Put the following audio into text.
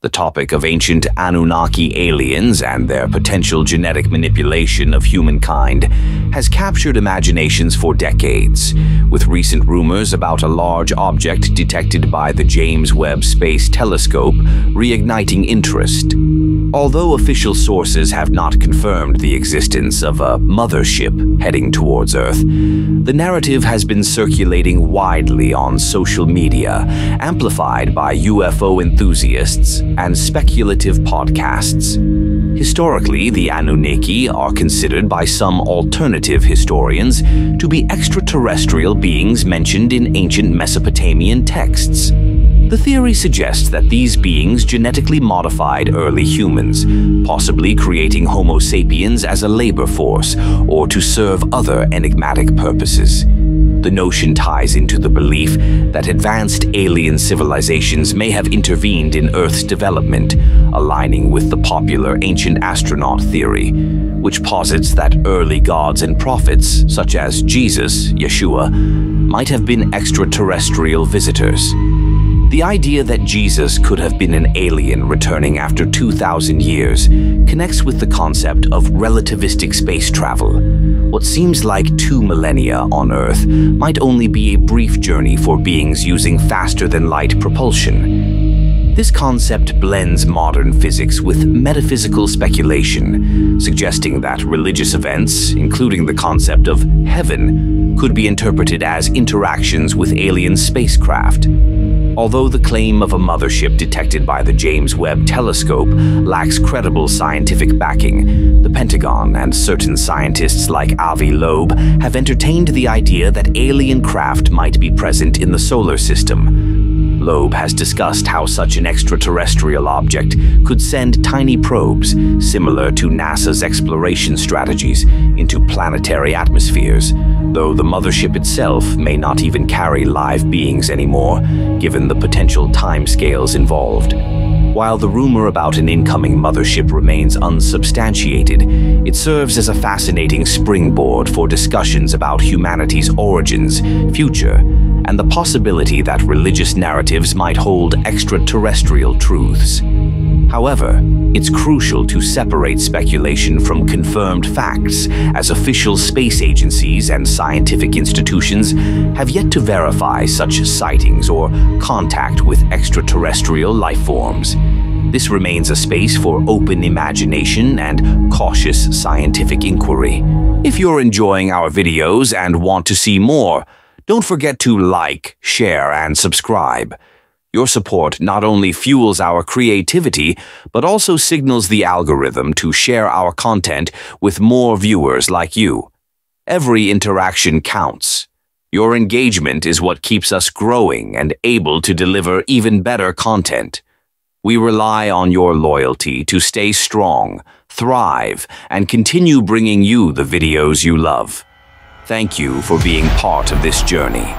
The topic of ancient Anunnaki aliens and their potential genetic manipulation of humankind has captured imaginations for decades, with recent rumors about a large object detected by the James Webb Space Telescope reigniting interest. Although official sources have not confirmed the existence of a mothership heading towards Earth, the narrative has been circulating widely on social media, amplified by UFO enthusiasts and speculative podcasts. Historically, the Anunnaki are considered by some alternative historians to be extraterrestrial beings mentioned in ancient Mesopotamian texts. The theory suggests that these beings genetically modified early humans, possibly creating Homo sapiens as a labor force or to serve other enigmatic purposes. The notion ties into the belief that advanced alien civilizations may have intervened in Earth's development, aligning with the popular ancient astronaut theory, which posits that early gods and prophets, such as Jesus, Yeshua, might have been extraterrestrial visitors. The idea that Jesus could have been an alien returning after 2,000 years connects with the concept of relativistic space travel. What seems like two millennia on Earth might only be a brief journey for beings using faster-than-light propulsion. This concept blends modern physics with metaphysical speculation, suggesting that religious events, including the concept of heaven, could be interpreted as interactions with alien spacecraft. Although the claim of a mothership detected by the James Webb Telescope lacks credible scientific backing, the Pentagon and certain scientists like Avi Loeb have entertained the idea that alien craft might be present in the solar system. Loeb has discussed how such an extraterrestrial object could send tiny probes, similar to NASA's exploration strategies, into planetary atmospheres, though the mothership itself may not even carry live beings anymore, given the potential timescales involved. While the rumor about an incoming mothership remains unsubstantiated, it serves as a fascinating springboard for discussions about humanity's origins, future, and the possibility that religious narratives might hold extraterrestrial truths. However, it's crucial to separate speculation from confirmed facts, as official space agencies and scientific institutions have yet to verify such sightings or contact with extraterrestrial life forms. This remains a space for open imagination and cautious scientific inquiry. If you're enjoying our videos and want to see more, don't forget to like, share, and subscribe. Your support not only fuels our creativity, but also signals the algorithm to share our content with more viewers like you. Every interaction counts. Your engagement is what keeps us growing and able to deliver even better content. We rely on your loyalty to stay strong, thrive, and continue bringing you the videos you love. Thank you for being part of this journey.